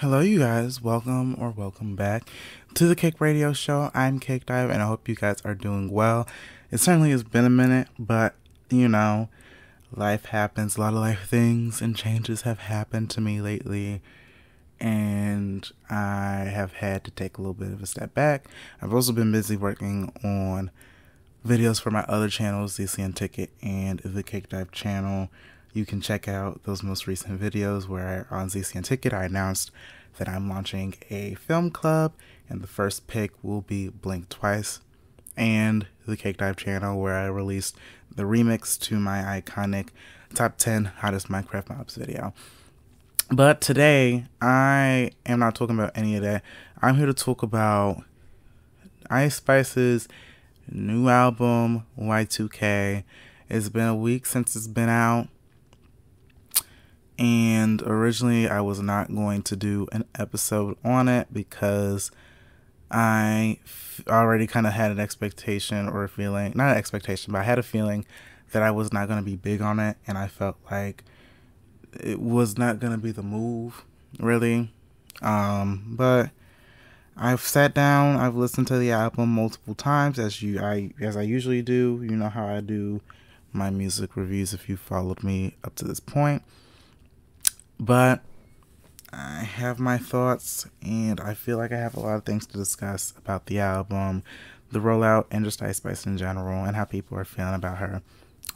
Hello, you guys. Welcome or welcome back to the Cake Radio Show. I'm Cake Dive, and I hope you guys are doing well. It certainly has been a minute, but you know, life happens. A lot of life things and changes have happened to me lately, and I have had to take a little bit of a step back. I've also been busy working on videos for my other channels, ZCN Ticket and the Cake Dive channel you can check out those most recent videos where on ZCN Ticket I announced that I'm launching a film club, and the first pick will be Blink Twice, and the Cake Dive channel where I released the remix to my iconic top 10 hottest Minecraft mobs video. But today, I am not talking about any of that. I'm here to talk about Ice Spice's new album, Y2K. It's been a week since it's been out and originally I was not going to do an episode on it because I already kind of had an expectation or a feeling, not an expectation, but I had a feeling that I was not going to be big on it, and I felt like it was not going to be the move, really. Um, but I've sat down, I've listened to the album multiple times, as you I as I usually do. You know how I do my music reviews if you followed me up to this point. But I have my thoughts, and I feel like I have a lot of things to discuss about the album, the rollout, and just Ice Spice in general, and how people are feeling about her.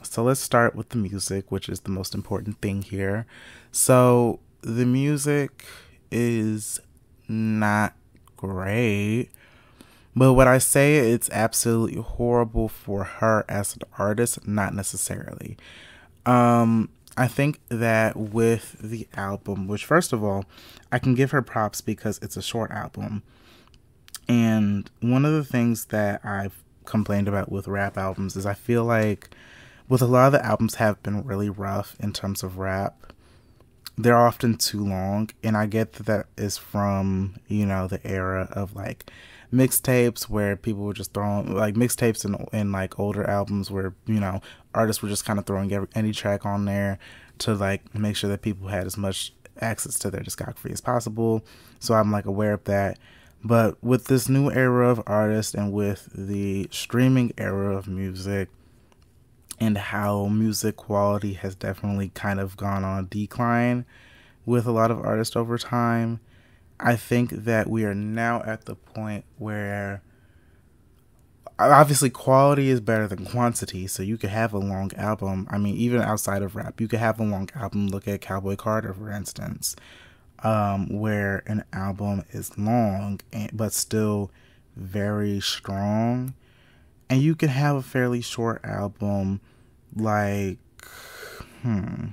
So let's start with the music, which is the most important thing here. So the music is not great. But what I say it's absolutely horrible for her as an artist, not necessarily. Um, I think that with the album, which first of all, I can give her props because it's a short album. And one of the things that I've complained about with rap albums is I feel like with a lot of the albums have been really rough in terms of rap. They're often too long, and I get that that is from, you know, the era of like mixtapes where people were just throwing like mixtapes and in like older albums where you know artists were just kind of throwing any track on there to like make sure that people had as much access to their discography as possible. So I'm like aware of that. But with this new era of artists and with the streaming era of music and how music quality has definitely kind of gone on decline with a lot of artists over time, I think that we are now at the point where obviously quality is better than quantity so you could have a long album. I mean even outside of rap you could have a long album look at cowboy carter for instance um, where an album is long and, but still very strong. And you can have a fairly short album like hmm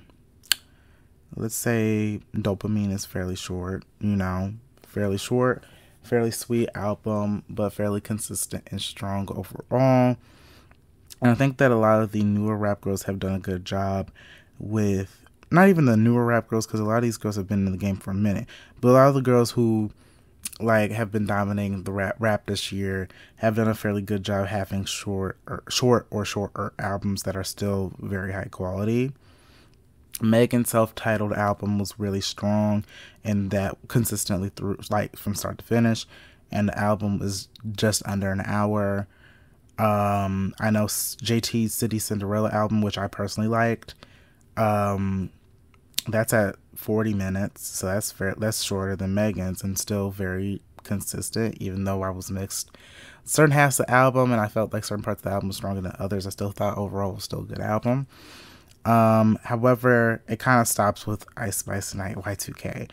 let's say dopamine is fairly short you know fairly short fairly sweet album, but fairly consistent and strong overall. And I think that a lot of the newer rap girls have done a good job with not even the newer rap girls, because a lot of these girls have been in the game for a minute, but a lot of the girls who like have been dominating the rap rap this year have done a fairly good job having short or short or shorter albums that are still very high quality. Megan's self-titled album was really strong and that consistently through like from start to finish and the album is just under an hour. Um, I know JT's City Cinderella album, which I personally liked. Um, that's at 40 minutes, so that's fair. That's shorter than Megan's, and still very consistent. Even though I was mixed, certain halves of the album, and I felt like certain parts of the album was stronger than others. I still thought overall was still a good album. Um, however, it kind of stops with Ice Spice Night Y2K.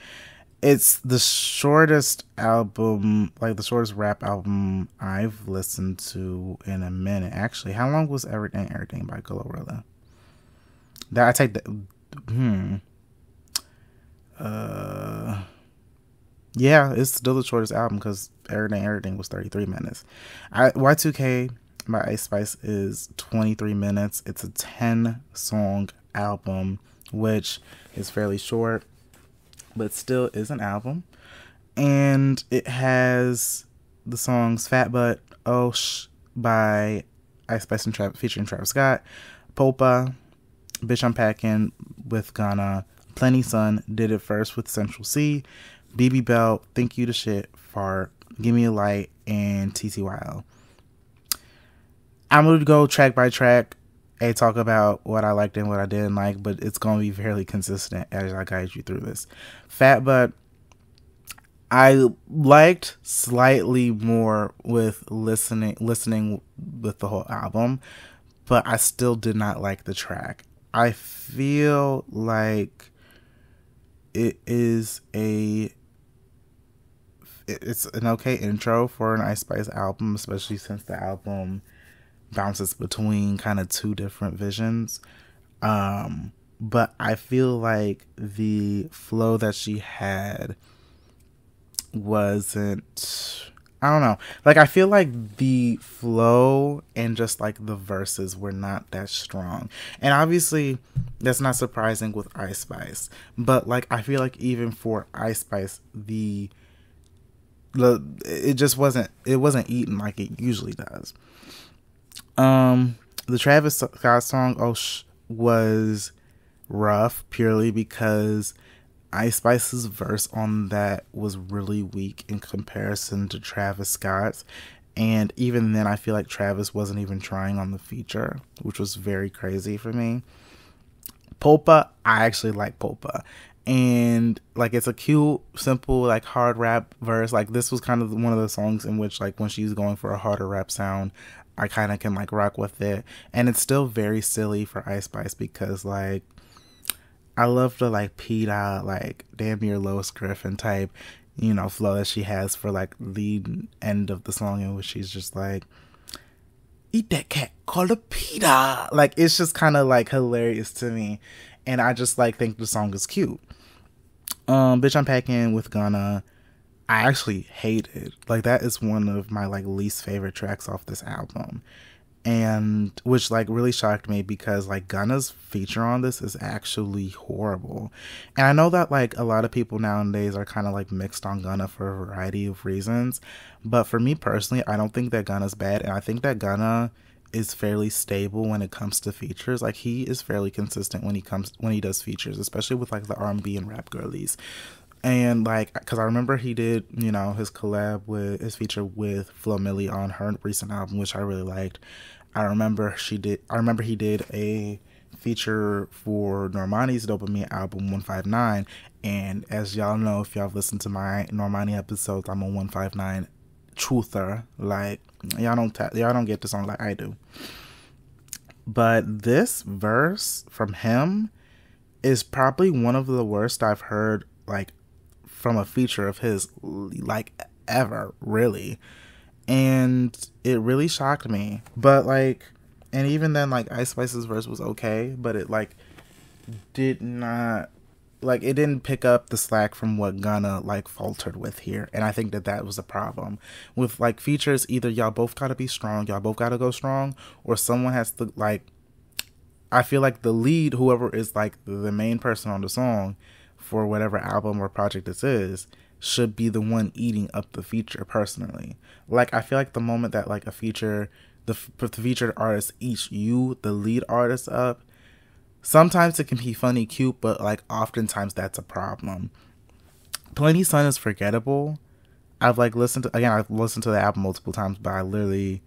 It's the shortest album, like the shortest rap album I've listened to in a minute. Actually, how long was Everything Everything by Glorilla? That I take that. Hmm. Uh. Yeah, it's still the shortest album because Everything Everything was 33 minutes. I, Y2K by Ice Spice is 23 minutes. It's a 10 song album, which is fairly short, but still is an album. And it has the songs Phat Butt, Shh by Ice Spice and Tra- featuring Travis Scott, Popa, Bitch I'm Packing with Gunna, Plenty Sun did it first with Central Cee, BB Belt, Thank You to Shit, Fart, Give Me a Light, and TTYL. I'm going to go track by track and talk about what I liked and what I didn't like, but it's going to be fairly consistent as I guide you through this. Phat Butt, I liked slightly more with listening listening with the whole album, but I still did not like the track. I feel like it is a it's an okay intro for an Ice Spice album, especially since the album bounces between kind of two different visions. Um, but I feel like the flow that she had wasn't I don't know. Like I feel like the flow and just like the verses were not that strong. And obviously that's not surprising with Ice Spice. But like I feel like even for Ice Spice the it just wasn't it wasn't eaten like it usually does. Um the Travis Scott song oh sh- was rough purely because Ice Spice's verse on that was really weak in comparison to Travis Scott's. And even then, I feel like Travis wasn't even trying on the feature, which was very crazy for me. Pulpa, I actually like Pulpa. And like it's a cute, simple, like hard rap verse. Like this was kind of one of the songs in which, like, when she's going for a harder rap sound, I kind of can like rock with it. And it's still very silly for Ice Spice because, like, I love the like Peter, like damn near Lois Griffin type, you know, flow that she has for like the end of the song in which she's just like, eat that cat called a Peter. Like it's just kind of like hilarious to me. And I just like think the song is cute. Um, bitch, I'm packing with Gunna. I actually hate it. Like that is one of my like least favorite tracks off this album and which like really shocked me because like Gunna's feature on this is actually horrible. And I know that like a lot of people nowadays are kind of like mixed on Gunna for a variety of reasons, but for me personally, I don't think that Gunna's bad and I think that Gunna is fairly stable when it comes to features. Like he is fairly consistent when he comes when he does features, especially with like the R&B and rap girlies. And like, cause I remember he did, you know, his collab with his feature with Flo Milli on her recent album, which I really liked. I remember she did. I remember he did a feature for Normani's Dopamine album 159. And as y'all know, if y'all listened to my Normani episodes, I'm a 159 truther. Like y'all don't ta- y'all don't get this song like I do. But this verse from him is probably one of the worst I've heard like from a feature of his like ever, really and it really shocked me. But like, and even then, like Ice Spice's verse was okay, but it like did not like it didn't pick up the slack from what Gunna like faltered with here, and I think that that was a problem with like features. Either y'all both gotta be strong, y'all both gotta go strong, or someone has to like. I feel like the lead, whoever is like the main person on the song, for whatever album or project this is, should be the one eating up the feature personally. Like I feel like the moment that like a feature the, the featured artist eats you the lead artist up, sometimes it can be funny cute, but like oftentimes that's a problem. Plenty Sun is forgettable. I've like listened to again I've listened to the album multiple times, but I literally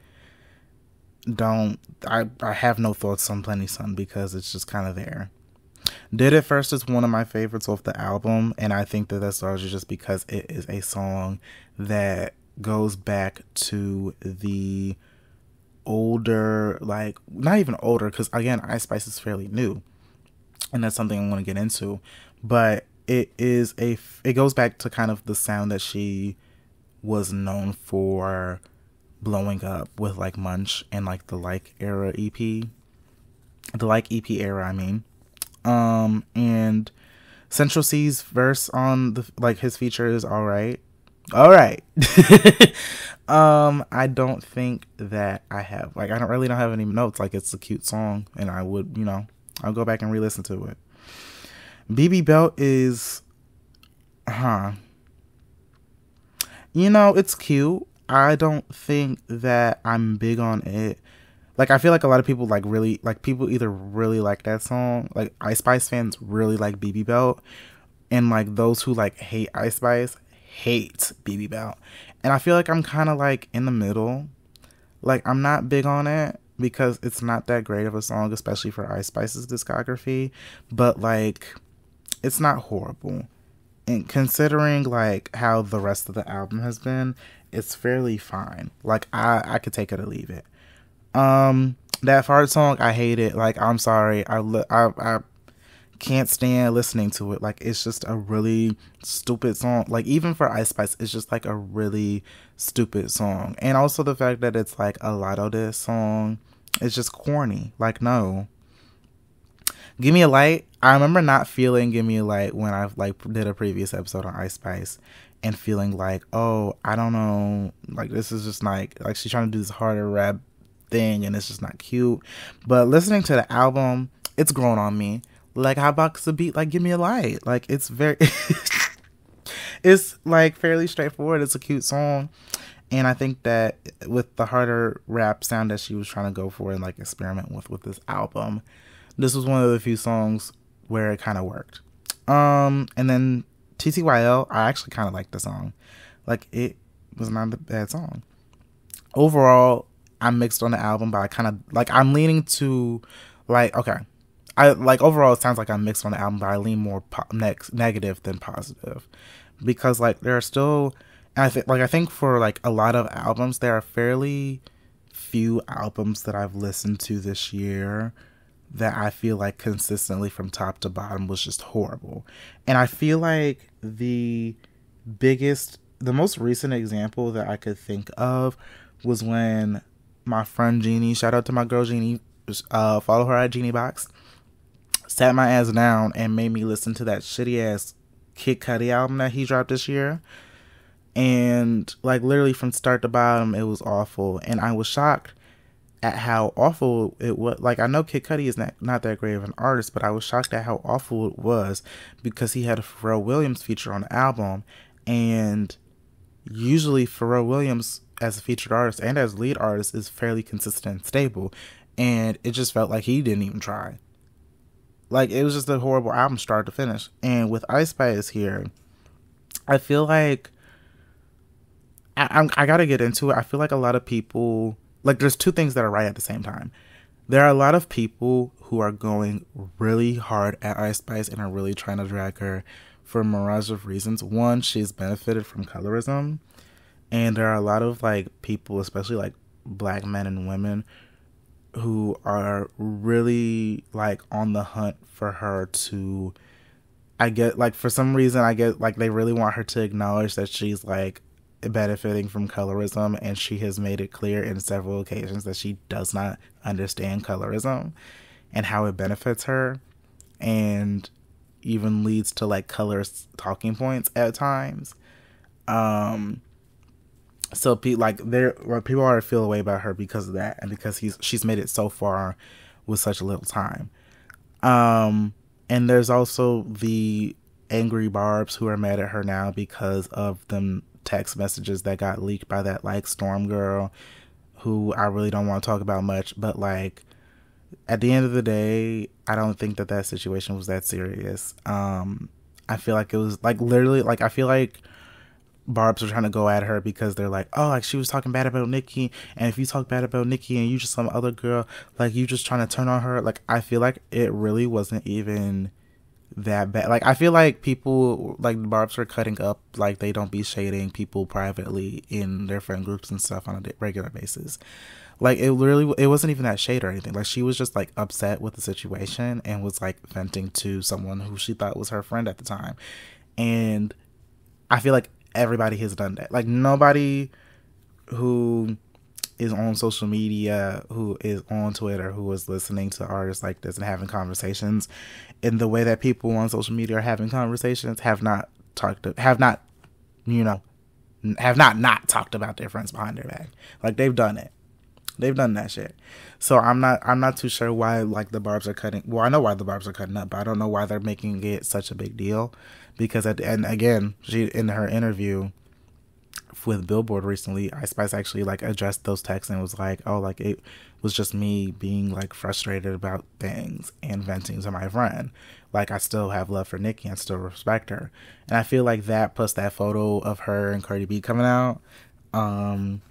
don't I I have no thoughts on Plenty Sun because it's just kind of there. Did It First is one of my favorites off the album, and I think that that's largely just because it is a song that goes back to the older, like, not even older, because again, Ice Spice is fairly new, and that's something I want to get into, but it is a, it goes back to kind of the sound that she was known for blowing up with like Munch and like the like era EP. The like EP era, I mean. Um, and Central Cee's verse on the like his feature is all right. All right. um, I don't think that I have like I don't really don't have any notes. Like it's a cute song, and I would you know I'll go back and re-listen to it. BB Belt is, huh? You know it's cute. I don't think that I'm big on it like I feel like a lot of people like really like people either really like that song, like Ice Spice fans really like BB Belt, and like those who like hate Ice Spice hate BB Belt. And I feel like I'm kind of like in the middle. Like I'm not big on it because it's not that great of a song, especially for Ice Spice's discography. But like, it's not horrible. And considering like how the rest of the album has been, it's fairly fine. Like I I could take it or leave it. Um, that fart song I hate it. Like I'm sorry, I I I can't stand listening to it. Like it's just a really stupid song. Like even for Ice Spice, it's just like a really stupid song. And also the fact that it's like a lot of this song, it's just corny. Like no. Give me a light. I remember not feeling give me a light when I like did a previous episode on Ice Spice and feeling like, oh, I don't know, like this is just like like she's trying to do this harder rap thing and it's just not cute. But listening to the album, it's grown on me. Like how about the beat like give me a light? Like it's very it's like fairly straightforward. It's a cute song. And I think that with the harder rap sound that she was trying to go for and like experiment with with this album, this was one of the few songs where it kind of worked. Um, and then TTYL, I actually kind of liked the song. Like it was not a bad song. Overall, I'm mixed on the album, but I kind of like I'm leaning to like okay. I like overall it sounds like I'm mixed on the album, but I lean more po- next negative than positive because like there are still I think like I think for like a lot of albums there are fairly few albums that I've listened to this year that I feel like consistently from top to bottom was just horrible. And I feel like the biggest, the most recent example that I could think of was when my friend Jeannie, shout out to my girl Jeannie, uh, follow her at Jeannie Box, sat my ass down and made me listen to that shitty ass Kid Cudi album that he dropped this year. And like literally from start to bottom, it was awful. And I was shocked at how awful it was. Like I know Kid Cudi is not not that great of an artist, but I was shocked at how awful it was because he had a Pharrell Williams feature on the album, and usually Pharrell Williams as a featured artist and as lead artist is fairly consistent and stable, and it just felt like he didn't even try. Like it was just a horrible album start to finish. And with Ice Spice here, I feel like I, I'm, I gotta get into it. I feel like a lot of people like there's two things that are right at the same time. There are a lot of people who are going really hard at Ice Spice and are really trying to drag her for a mirage of reasons. One, she's benefited from colorism, and there are a lot of like people, especially like black men and women, who are really like on the hunt for her to I get like for some reason I get like they really want her to acknowledge that she's like benefiting from colorism, and she has made it clear in several occasions that she does not understand colorism and how it benefits her, and even leads to like colorist talking points at times. Um, so pe- like there, people are feel away about her because of that, and because he's she's made it so far with such a little time. Um, and there's also the angry barbs who are mad at her now because of them text messages that got leaked by that like storm girl who I really don't want to talk about much, but like at the end of the day, I don't think that that situation was that serious. Um, I feel like it was like literally like I feel like Barb's are trying to go at her because they're like, oh, like she was talking bad about Nicki, and if you talk bad about Nicki and you just some other girl, like you just trying to turn on her. Like I feel like it really wasn't even that bad. Like I feel like people like barbs are cutting up like they don't be shading people privately in their friend groups and stuff on a regular basis. Like it literally it wasn't even that shade or anything. Like she was just like upset with the situation and was like venting to someone who she thought was her friend at the time. And I feel like everybody has done that. Like nobody who is on social media, who is on Twitter, who is listening to artists like this and having conversations in the way that people on social media are having conversations have not talked to, have not you know have not not talked about their friends behind their back. Like they've done it. They've done that shit. So I'm not I'm not too sure why like the barbs are cutting well, I know why the barbs are cutting up, but I don't know why they're making it such a big deal. Because at and again, she in her interview with Billboard recently, Ice Spice actually like addressed those texts and was like, "Oh, like it was just me being like frustrated about things and venting to my friend," like I still have love for Nicki and still respect her. And I feel like that plus that photo of her and Cardi B coming out um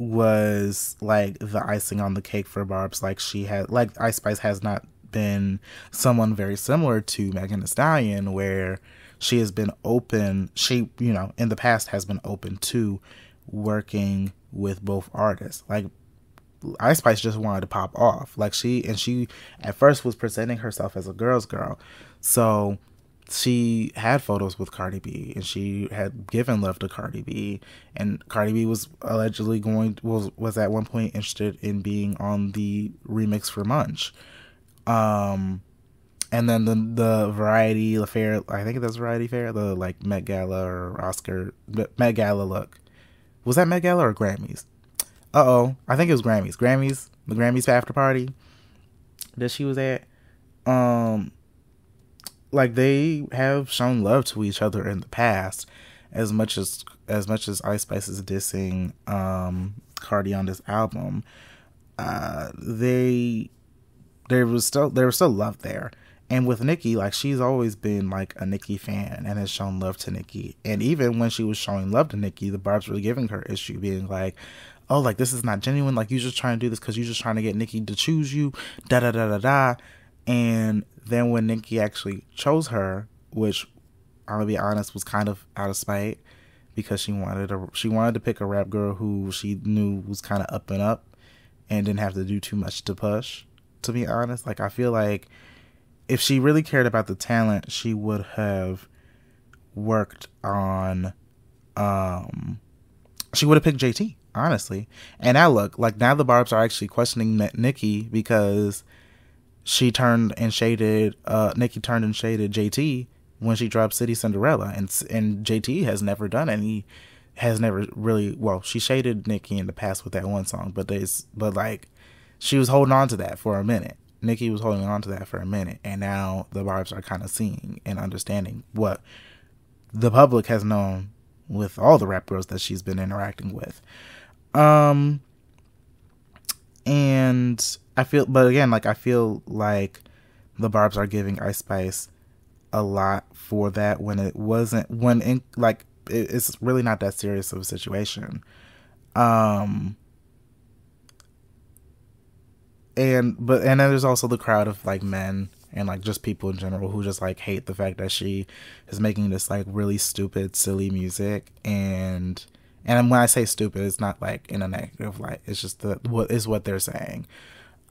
was like the icing on the cake for Barb's like she had like Ice Spice has not been someone very similar to Megan Thee Stallion where she has been open she you know in the past has been open to working with both artists like Ice Spice just wanted to pop off. Like she and she at first was presenting herself as a girl's girl. So she had photos with Cardi B and she had given love to Cardi B and Cardi B was allegedly going was was at one point interested in being on the remix for Munch. Um and then the the variety the fair I think that's variety fair the like Met Gala or Oscar Met Gala look was that Met Gala or Grammys uh oh, I think it was Grammys. Grammys, the Grammys after party that she was at. Um, like they have shown love to each other in the past, as much as as much as Ice Spice is dissing um Cardi on this album. Uh, they there was still there was still love there. And with Nicki, like she's always been like a Nicki fan and has shown love to Nicki. And even when she was showing love to Nicki, the Barb's were giving her issue, being like, oh, like this is not genuine. Like you're just trying to do this because you're just trying to get Nicki to choose you. Da da da da da. And then when Nicki actually chose her, which I'm gonna be honest was kind of out of spite because she wanted a she wanted to pick a rap girl who she knew was kind of up and up and didn't have to do too much to push. To be honest, like I feel like if she really cared about the talent, she would have worked on um she would have picked JT honestly. And now look, like now the Barbs are actually questioning Nicki because she turned and shaded uh Nicki turned and shaded JT when she dropped City Cinderella. And and JT has never done any has never really well she shaded Nicki in the past with that one song but there's but like she was holding on to that for a minute. Nicki was holding on to that for a minute and now the Barbs are kind of seeing and understanding what the public has known with all the rap girls that she's been interacting with. Um, and I feel, but again, like I feel like the Barbs are giving Ice Spice a lot for that when it wasn't when in like it, it's really not that serious of a situation. Um, and but and then there's also the crowd of like men and like just people in general who just like hate the fact that she is making this like really stupid silly music and and when I say stupid, it's not like in a negative light. It's just the what is what they're saying.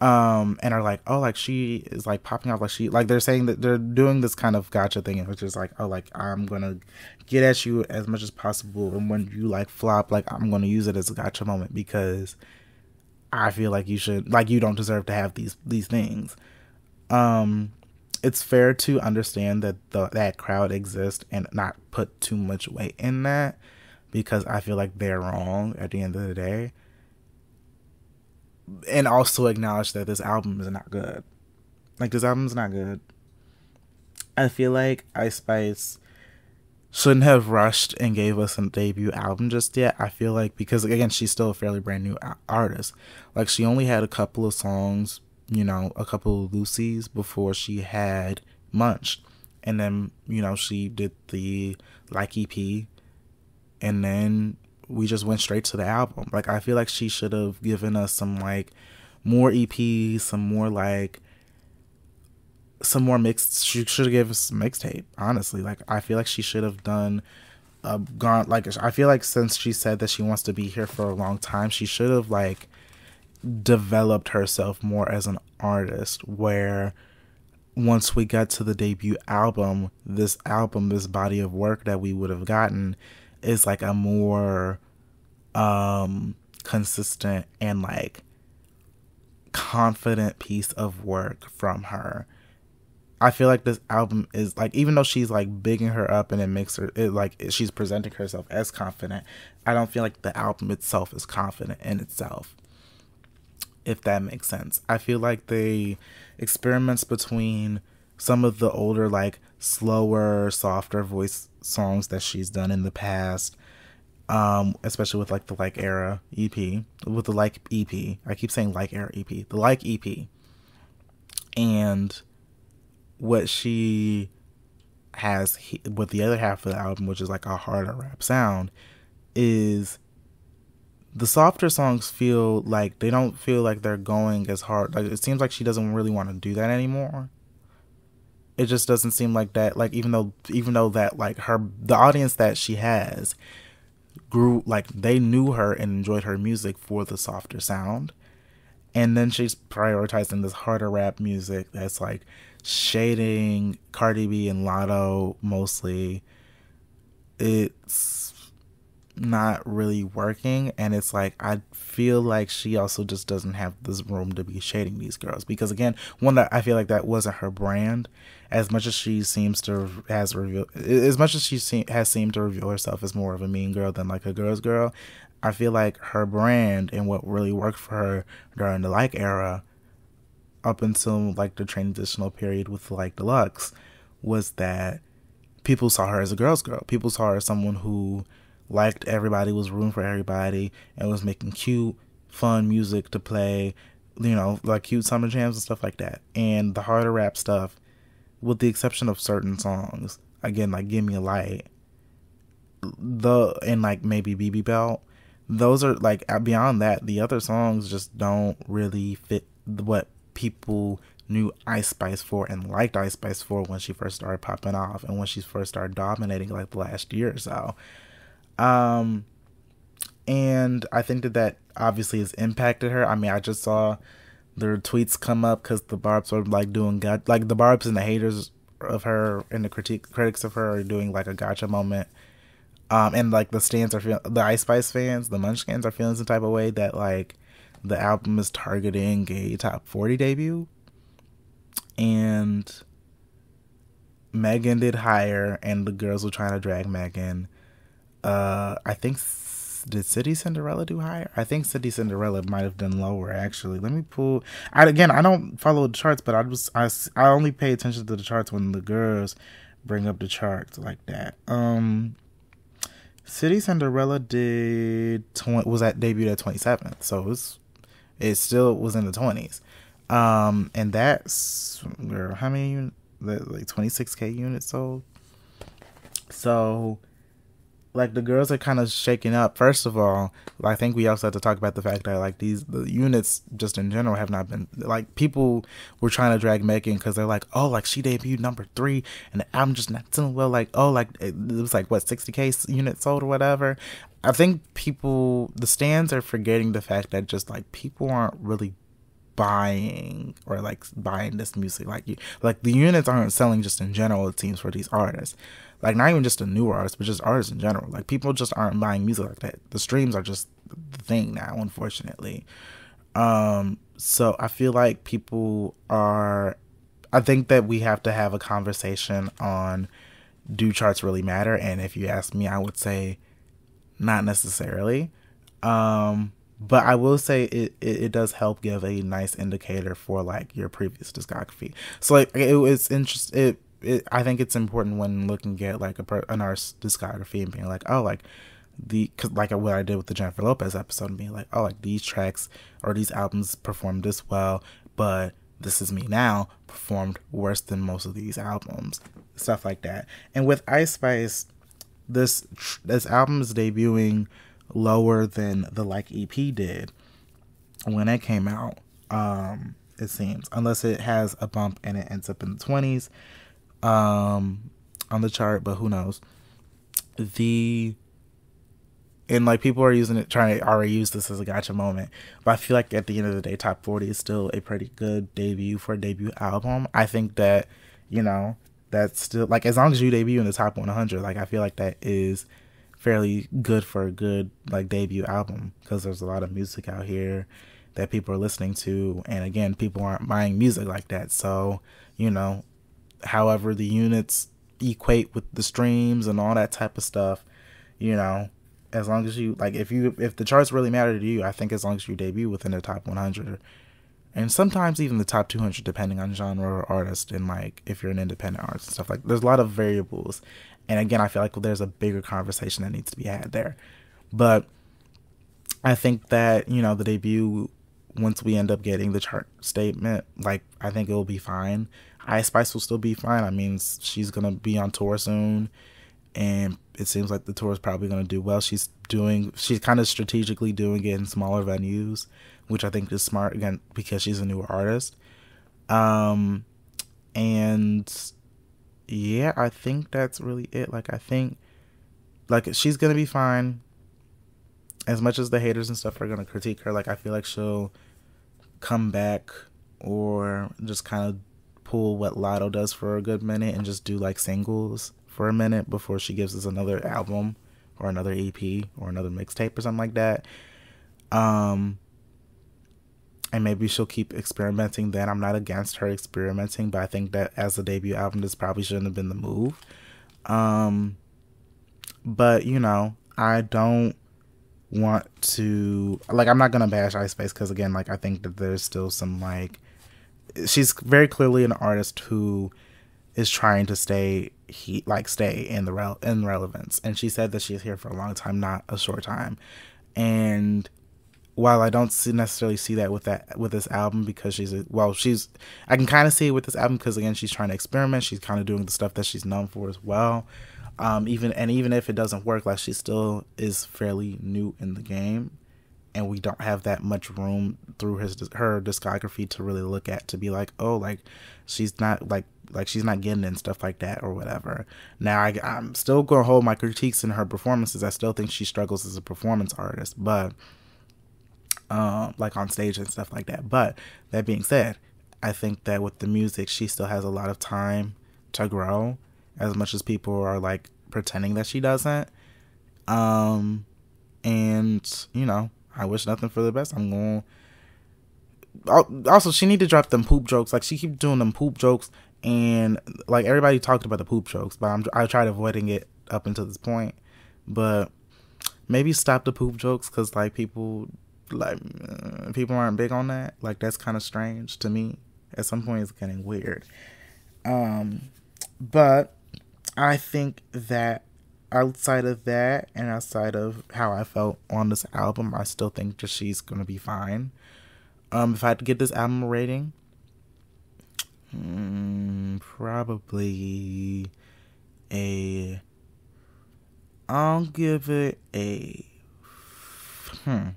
Um, and are like, oh, like she is like popping off, like she, like they're saying that they're doing this kind of gotcha thing, which is like, oh, like I'm gonna get at you as much as possible, and when you like flop, like I'm gonna use it as a gotcha moment because I feel like you should, like you don't deserve to have these these things. Um, it's fair to understand that the that crowd exists and not put too much weight in that because I feel like they're wrong at the end of the day. And also acknowledge that this album is not good. Like this album is not good. I feel like Ice Spice shouldn't have rushed and gave us a debut album just yet. I feel like because again she's still a fairly brand new artist. Like she only had a couple of songs, you know, a couple of loosies before she had Munch. And then, you know, she did the like EP and then we just went straight to the album. Like I feel like she should have given us some like more EPs, some more like some more mixed. She should have given us mixtape. Honestly, like I feel like she should have done uh gone like I feel like since she said that she wants to be here for a long time, she should have like developed herself more as an artist where once we got to the debut album, this album, this body of work that we would have gotten is like a more um consistent and like confident piece of work from her. I feel like this album is like even though she's like bigging her up and it makes her it like she's presenting herself as confident, I don't feel like the album itself is confident in itself. If that makes sense. I feel like the experiments between some of the older like slower, softer voice songs that she's done in the past. Um, especially with like the like era EP, with the like EP. I keep saying like era EP, the like EP, and what she has with the other half of the album, which is like a harder rap sound, is the softer songs feel like they don't feel like they're going as hard. Like it seems like she doesn't really want to do that anymore. It just doesn't seem like that. Like even though even though that like her the audience that she has grew like they knew her and enjoyed her music for the softer sound. And then she's prioritizing this harder rap music that's like shading Cardi B and Latto mostly. It's not really working and it's like I feel like she also just doesn't have this room to be shading these girls because again one that I feel like that wasn't her brand as much as she seems to has revealed as much as she se- has seemed to reveal herself as more of a mean girl than like a girl's girl I feel like her brand and what really worked for her during the like era up until like the transitional period with like deluxe was that people saw her as a girl's girl. People saw her as someone who liked everybody, was room for everybody, and was making cute, fun music to play, you know, like cute summer jams and stuff like that. And the harder rap stuff, with the exception of certain songs, again, like Give Me a Light, the and like maybe BB Belt, those are like beyond that, the other songs just don't really fit what people knew Ice Spice for and liked Ice Spice for when she first started popping off and when she first started dominating like the last year or so. Um, and I think that that obviously has impacted her. I mean, I just saw their tweets come up because the Barbs were like doing got like the Barbs and the haters of her and the critique critics of her are doing like a gotcha moment. Um, and like the stands are feeling the Ice Spice fans, the Munchkins are feeling some type of way that like the album is targeting a top 40 debut and Megan did higher and the girls were trying to drag Megan uh I think did City Cinderella do higher? I think City Cinderella might have done lower actually. Let me pull. I again I don't follow the charts, but I was I, I only pay attention to the charts when the girls bring up the charts like that. Um, City Cinderella did tw- was at debuted at 27th, so it was it still was in the 20s. Um, and that's girl, how many units? Like 26k units sold. So, like the girls are kind of shaking up. First of all, I think we also have to talk about the fact that like these the units just in general have not been like people were trying to drag Megan because they're like, oh, like she debuted number three and the album just not doing well. Like, oh, like it was like what 60k units sold or whatever. I think people, the stands are forgetting the fact that just like people aren't really buying or like buying this music. Like you like the units aren't selling just in general it seems for these artists. Like not even just the newer artists but just artists in general. Like people just aren't buying music like that. The streams are just the thing now unfortunately. Um so i feel like people are i think that we have to have a conversation on do charts really matter? And if you ask me i would say not necessarily. Um, but I will say it, it, it, does help give a nice indicator for like your previous discography. So like it was interesting. It, it I think it's important when looking at like a an artist's discography and being like, oh, like the cause like what I did with the Jennifer Lopez episode and being like, oh, like these tracks or these albums performed this well, but this is me now performed worse than most of these albums, stuff like that. And with Ice Spice this this album is debuting lower than the like EP did when it came out. Um, it seems unless it has a bump and it ends up in the twenties um, on the chart, but who knows? The and like people are using it trying to already use this as a gotcha moment but i feel like at the end of the day top 40 is still a pretty good debut for a debut album i think that you know that's still like as long as you debut in the top 100 like i feel like that is fairly good for a good like debut album because there's a lot of music out here that people are listening to and again people aren't buying music like that. So you know however the units equate with the streams and all that type of stuff you know as long as you like if you if the charts really matter to you i think as long as you debut within the top 100 and sometimes even the top 200 depending on genre or artist and like if you're an independent artist and stuff like there's a lot of variables and again i feel like there's a bigger conversation that needs to be had there but i think that you know the debut once we end up getting the chart statement like i think it will be fine Ice Spice will still be fine. I mean, she's gonna be on tour soon, and it seems like the tour is probably gonna do well. She's doing, she's kind of strategically doing it in smaller venues, which I think is smart again because she's a newer artist. Um, and yeah, I think that's really it. Like, I think like she's gonna be fine. As much as the haters and stuff are gonna critique her, like I feel like she'll come back or just kind of pull what Latto does for a good minute and just do like singles for a minute before she gives us another album or another EP or another mixtape or something like that. Um, and maybe she'll keep experimenting then. I'm not against her experimenting, but I think that as a debut album, this probably shouldn't have been the move. Um, but you know, I don't want to like I'm not gonna bash Ice Spice because again, like I think that there's still some like she's very clearly an artist who is trying to stay he like stay in the rel- in relevance and she said that she's here for a long time not a short time and while I don't see, necessarily see that with that with this album because she's a, well she's I can kind of see it with this album because again she's trying to experiment. She's kind of doing the stuff that she's known for as well. Um, even and even if it doesn't work like she still is fairly new in the game. And we don't have that much room through his her discography to really look at to be like oh like she's not like like she's not getting and stuff like that or whatever. Now I, i'm still gonna hold my critiques in her performances. I still think she struggles as a performance artist but um like on stage and stuff like that but that being said i think that with the music she still has a lot of time to grow as much as people are like pretending that she doesn't um and you know I wish nothing for the best. I'm going. Also, she need to drop them poop jokes. Like she keep doing them poop jokes, and like everybody talked about the poop jokes, but I'm I tried avoiding it up until this point. But maybe stop the poop jokes because like people like uh, people aren't big on that. Like that's kind of strange to me. At some point, it's getting weird. Um, but I think that outside of that and outside of how I felt on this album, I still think that she's gonna be fine. Um, if I had to give this album a rating, mm, probably a. I'll give it a. Hmm.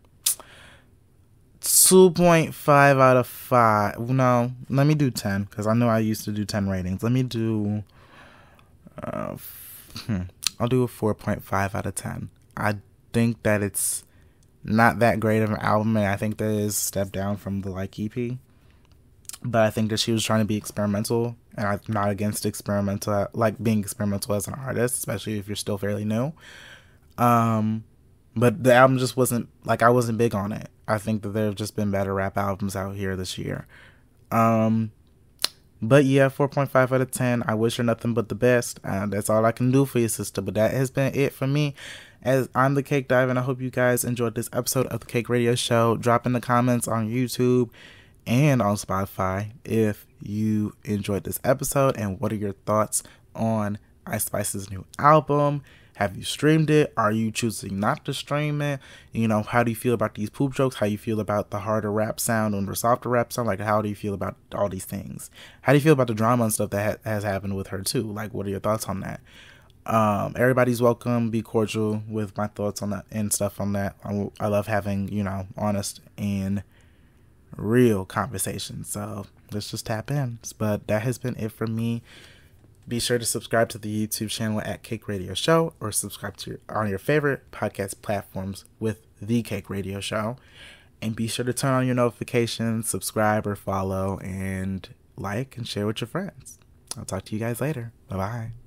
2.5 out of 5. No, let me do 10 because I know I used to do 10 ratings. Let me do. Uh, hmm. I'll do a 4.5 out of 10. I think that it's not that great of an album, and I think that is a step down from the like EP. But I think that she was trying to be experimental, and I'm not against experimental, like being experimental as an artist, especially if you're still fairly new. Um, but the album just wasn't like I wasn't big on it. I think that there have just been better rap albums out here this year. Um, but yeah, 4.5 out of 10. I wish her nothing but the best. Uh, that's all I can do for you, sister. But that has been it for me. As I'm the Cake Dive, and I hope you guys enjoyed this episode of the Cake Radio Show. Drop in the comments on YouTube and on Spotify if you enjoyed this episode and what are your thoughts on Ice Spice's new album. Have you streamed it? Are you choosing not to stream it? You know, how do you feel about these poop jokes? How you feel about the harder rap sound and the softer rap sound? Like, how do you feel about all these things? How do you feel about the drama and stuff that ha- has happened with her too? Like, what are your thoughts on that? Um, everybody's welcome. Be cordial with my thoughts on that and stuff on that. I, I love having you know honest and real conversations. So let's just tap in. But that has been it for me. Be sure to subscribe to the YouTube channel at Cake Radio Show or subscribe to your, on your favorite podcast platforms with The Cake Radio Show. And be sure to turn on your notifications, subscribe or follow, and like and share with your friends. I'll talk to you guys later. Bye bye.